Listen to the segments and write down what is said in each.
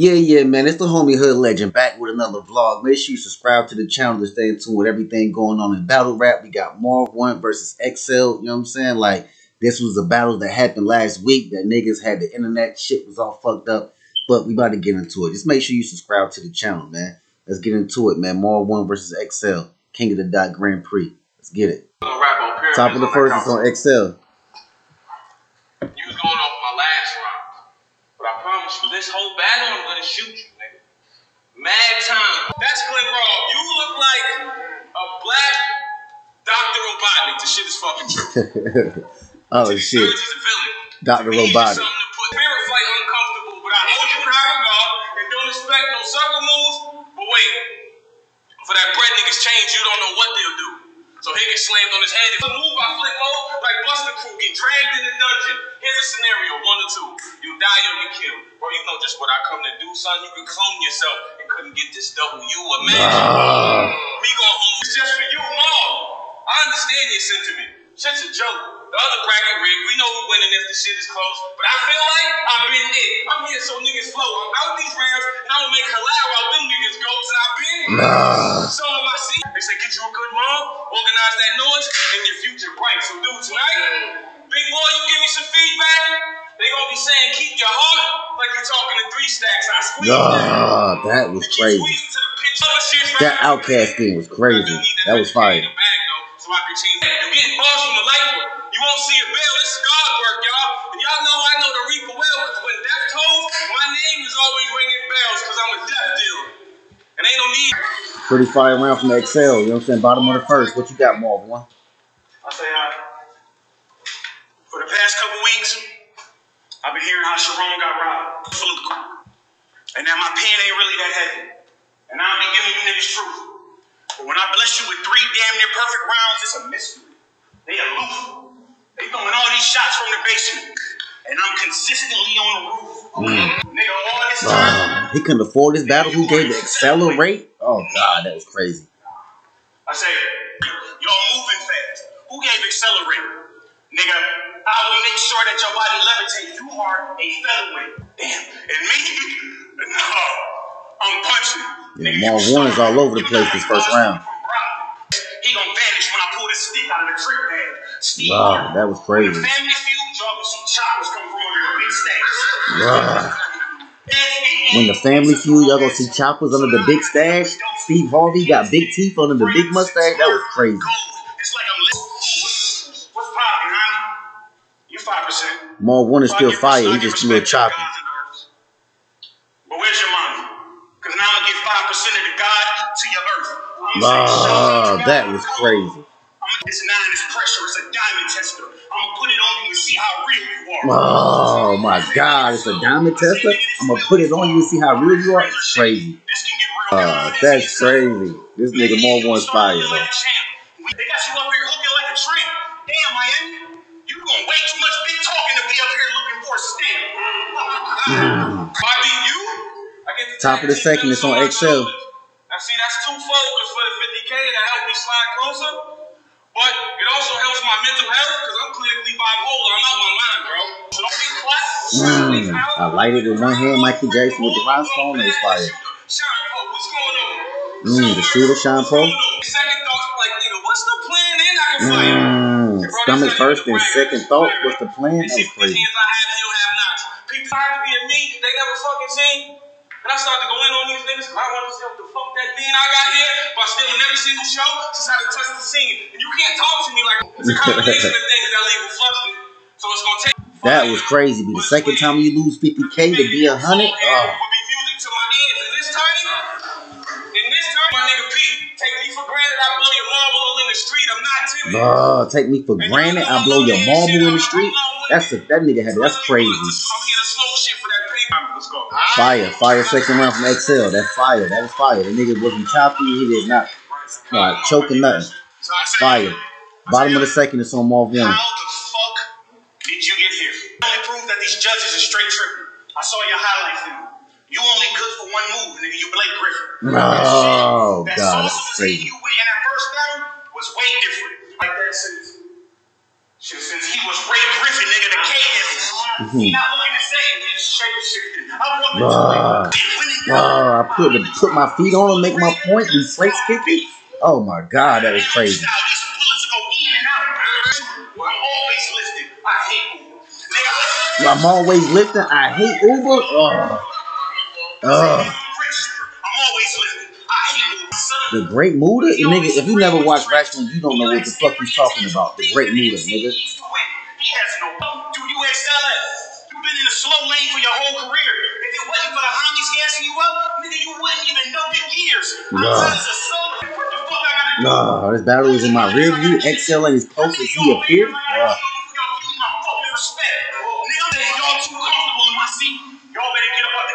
Yeah, yeah, man. It's the homie Hood Legend back with another vlog. Make sure you subscribe to the channel to stay in tune with everything going on in battle rap. We got Marv Won versus Xcel. You know what I'm saying? Like this was a battle that happened last week. That niggas had the internet shit was all fucked up. But we about to get into it. Just make sure you subscribe to the channel, man. Let's get into it, man. Marv Won versus Xcel. King of the Dot Grand Prix. Let's get it. Top of the first is on Xcel. This whole battle, I'm gonna shoot you, nigga. Mad time. That's Clint Rob. You look like a black Dr. Robotnik. This shit is fucking true. oh shit. A villain. Dr. Robotnik. Something to put spirit fight uncomfortable, but I hold you in high regard and don't expect no circle moves. But wait, for that bread niggas change, you don't know what they'll do. So he gets slammed on his head. If a move, I flip low like Buster Crew, get dragged in the dungeon. Here's a scenario, one or two. You die or get killed. Bro, you know just what I come to do, son. You can clone yourself and couldn't get this double. W. Imagine. Nah. Me go home. It's just for you, mom. I understand your sentiment. Shit's a joke. The other bracket rig, we know who winning if the shit is close. But I feel like I've been it. I'm here so niggas flow. I'm out these rounds and I'm gonna make halal out them niggas goats and I've been. Nah. So organize that noise, and your future bright. So dude, tonight, big boy, you give me some feedback. They gonna be saying keep your heart like you're talking to three stacks. I squeeze that was crazy. squeezing to the pitch. Other shit That. OutKast thing was crazy. That was fire. So I can change that. You getting balls from the light work. You won't see a bill. This is God work, y'all. And y'all know I know the Reaper well, because when death tolls, my name is always ringing bells, because I'm a death dealer. And ain't no need. Pretty fire round from Xcel. You know what I'm saying? Bottom of the first. What you got, Marvin? I say, uh, for the past couple weeks, I've been hearing how Sharon got robbed. And now my pen ain't really that heavy. And I be giving you niggas truth. But when I bless you with three damn near perfect rounds, it's a mystery. They aloof. They throwing all these shots from the basement. And I'm consistently on the roof. Nigga, all this time. He couldn't afford this battle. Who gave the accelerate? Oh god, that was crazy. I say, y'all moving fast. Who gave accelerate? Nigga, I will make sure that your body levitates. You are a featherweight. Damn. And me? No. I'm punching. Yeah, Nigga, Marv you One is sorry. all over the place this first round. He gonna vanish when I pull this stick out of the trick bag. Steve Wow, that was crazy. Family feud, y'all will see choppers come from under the big stash. Wow. When the family feud, y'all gonna see choppers under the big stash. Steve Harvey got big teeth under the big mustache. That was crazy. Marv Won is still fire. He just a chopper. But where's your money? Because now I'm gonna give five percent of the God to your earth. Wow, that was crazy. This nine pressure. It's a diamond tester. Oh my god, it's a diamond tester. I'm gonna put it on you and see how real you are. It's crazy. This can get real. Uh, that's crazy. This nigga more One's fire though. They got you up here hooking like a tramp. Damn, Miami. You doing way too much big talking to be up here looking for a stamp. Mm. If I beat you, I get the Top of the second, it's on Xcel. Now see, that's twofold because for the 50K that helped me slide closer. But it also helps my mental health because I'm clinically bipolar. I'm out my mind, bro. So don't be. Mm, I light it with one hand, Michael Jackson with the rhinestone, it was fire. Sean Poe, what's going on? Mm, the shooter, Sean Poe. Second thoughts, like, nigga, what's the plan? Then I can fight. Mm, stomach first and second thought. What's the plan? That was crazy. Hands I have, he'll have nots. People tired to be a me, they never fucking seen. And I started to go in on these niggas because I wanted to see what the fuck that being I got here by stealing every single show since I done touched the scene. And you can't talk to me like it's a combination of things that leave you flustered. So it's gonna take That was crazy. Be the second time you lose 50k to be a hundred. Would Oh, be music to my ears. And this time, in this time, my nigga P, take me for granted. I blow your marble in the street. I'm not timid. oh, take me for granted. I blow your marble in the street. That's a, that nigga had that's crazy. Fire, fire. Second round from Xcel. That fire. That was fire. The nigga wasn't choppy. He did not uh, choking nothing. So I Fire. Bottom of the second is on Marv Won. How the fuck did you get here? Only prove that these judges are straight tripping. I saw your highlights in You only good for one move, nigga. You Blake Griffin. Oh, that God, sauce was crazy. You in that first battle was way different. Like that since, since he was Ray Griffin, nigga, the K He mm-hmm. not looking the same. He's shape shifting. I want to Oh, I put the, put my feet on and make my point. We place kick. Oh my god, that is crazy. I'm always lifting. I hate Uber. Oh. Oh. The Great Muta, nigga. If you never watched wrestling, you don't know what the fuck he's talking about. The Great Muta, nigga. He has no. Do you excel at? You've been in a slow lane for your whole career. If it wasn't for the homies gassing you up, nigga, you wouldn't even know the gears. Nah. Nah, this battle is in my rear view. Xcel ain't as close as he appeared. Uh.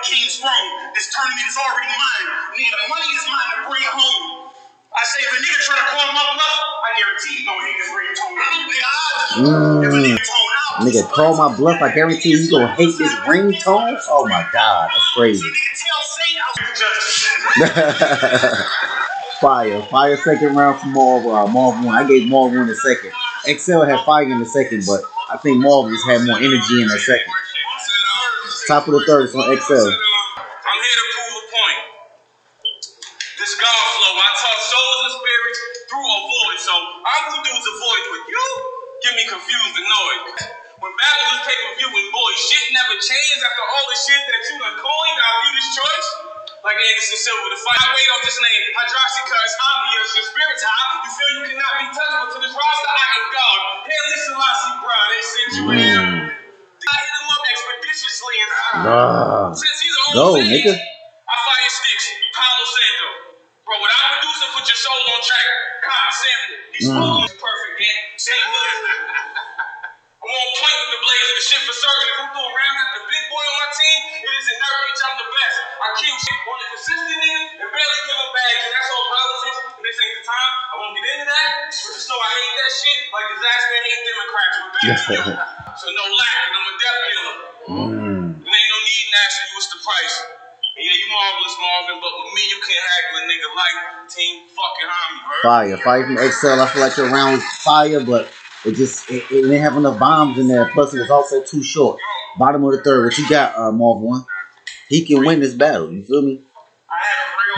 King's throne. This tournament is already mine. Nigga, the money is mine to bring home. I say if a nigga try to call my bluff, I guarantee he gonna hate this ringtone. Nigga, I, if a nigga tone out, Nigga, call my bluff. I guarantee you gonna hate this ringtone. Oh my god, that's crazy. so nigga tell Satan I was Fire, fire. Second round for Marv. Uh, Marv Won. I gave Marv Won the second. Xcel had fire in the second, but I think Marv just had more energy in the second. Top of the third from on Xcel. Um, I'm here to prove a point. This God flow, I taught souls and spirits through a void. So I'm gonna do is avoid, but you get me confused, annoyed. When battles is pay per view and boy, shit never changed after all the shit that you done coined. I view this choice. Like Anderson Silva, the fight. I wait on this name. Hydroxycut obvious. Your spirit's high. You feel you cannot be touched, but to this roster, I am God. Hail Selassie, bro. They sent you in. Nah. since he's the Go, only nigga. I fire sticks. Palo Santo. Bro, when I produce and put your soul on track, copy sample. These Mm. is perfect, man. Same hood. I'm on point with the blaze of the shit for certain. If I'm throwing rounds at the big boy on my team, it is in every bitch I'm the best. I kill shit on a consistent nigga and barely give a bag. And that's all politics. And this ain't the time. I won't get into that. But just know I hate that shit like Dizaster hate Democrats. But back to you. Me, you can't haggle a nigga like Team fucking Homie. Fire, fire from Xcel. I feel like your round was fire, but it just it, it didn't have enough bombs in there. Plus, it was also too short. Bottom of the third. What you got, uh, Marv Won? He can win this battle. You feel me? I had a real,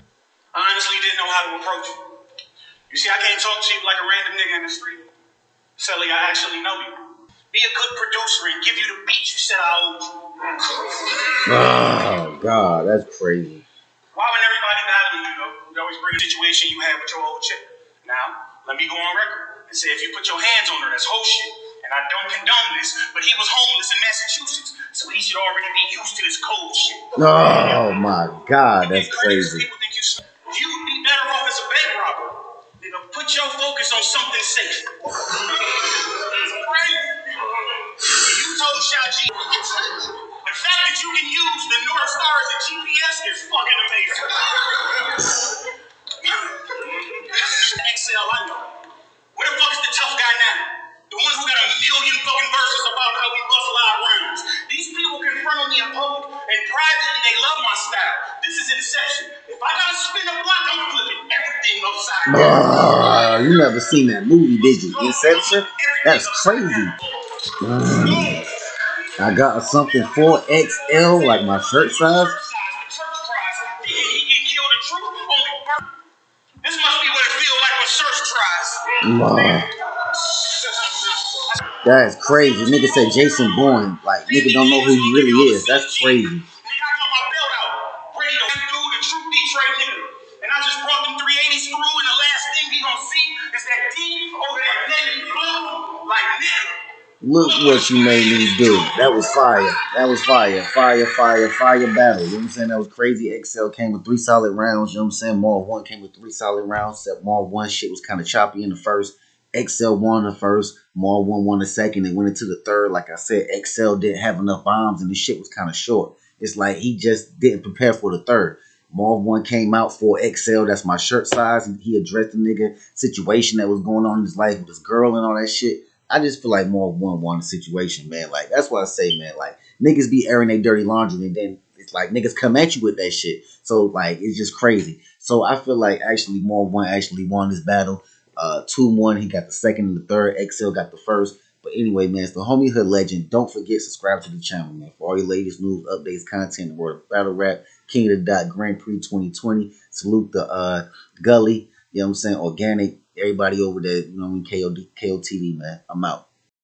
I honestly didn't know how to approach you. You see, I can't talk to you like a random nigga in the street. Sally, I actually know you. Be a good producer and give you the beats you said I owed you. Oh God, that's crazy. Why when everybody battling you, though, you always bring a situation you had with your old chick? Now, let me go on record and say if you put your hands on her, that's whole shit. And I don't condone this, but he was homeless in Massachusetts, so he should already be used to this cold shit. Oh my God, that's crazy. Everything upside down. Oh, you never seen that movie, did you? Inception? That's crazy. Mm. I got something for Xcel, like my shirt size. This must be what it feels like when search tries. That's crazy. Nigga said Jason Bourne. Like, nigga don't know who he really is. That's crazy. Nigga, I got my belt out. Ready to do the true Detroit nigga. And I just brought them 380s through, and the last thing he gonna see is that D over that navy blue. Like, nigga. Look what you made me do. That was fire. That was fire. Fire, fire, fire battle. You know what I'm saying? That was crazy. Xcel came with three solid rounds. You know what I'm saying? Marv Won came with three solid rounds. Except Marv Won shit was kind of choppy in the first. Xcel won the first. Marv 1 won the second. And went into the third. Like I said, Xcel didn't have enough bombs and the shit was kind of short. It's like he just didn't prepare for the third. Marv Won came out for Xcel. That's my shirt size. And he addressed the nigga situation that was going on in his life with his girl and all that shit. I just feel like more one one situation, man. Like that's why I say, man, like niggas be airing their dirty laundry and then it's like niggas come at you with that shit. So like it's just crazy. So I feel like actually more one actually won this battle. Uh two one, he got the second and the third. Xcel got the first. But anyway, man, it's the homie hood legend. Don't forget, subscribe to the channel, man, for all your latest news, updates, content, the world of battle rap, King of the Dot Grand Prix 2020. Salute the uh gully, you know what I'm saying, organic Everybody over there, you know, I mean, KOD, man. I'm out.